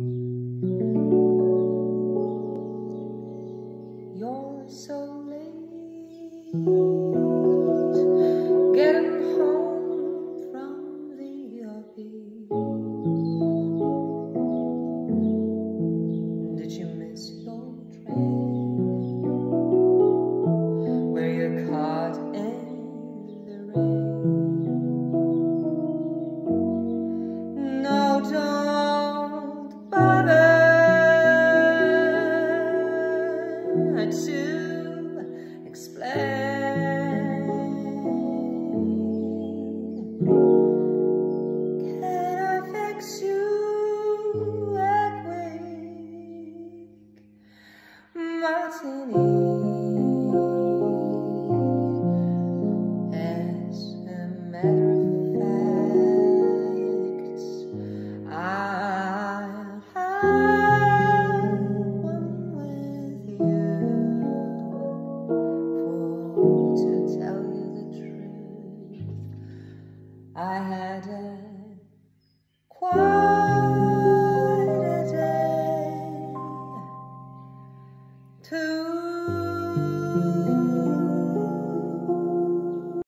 You're so late. to explain. Can I fix you awake, Martini? I had a quiet day. To